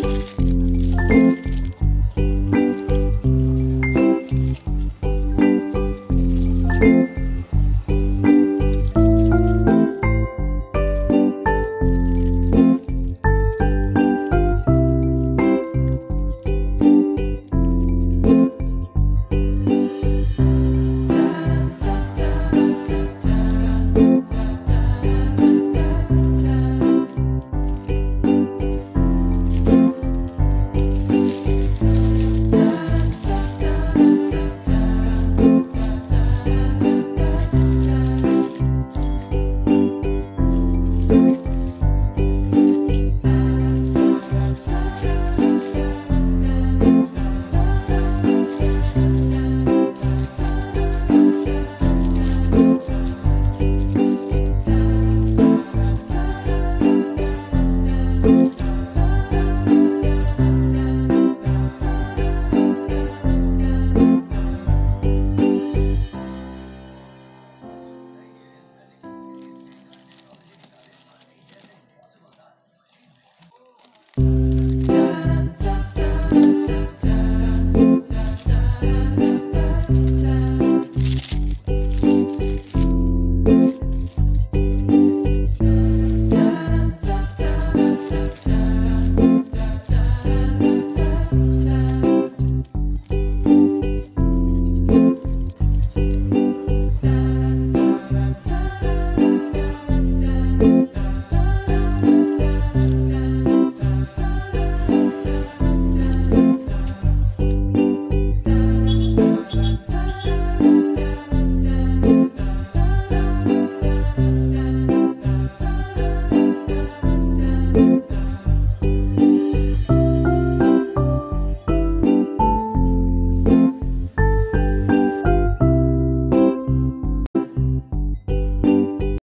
you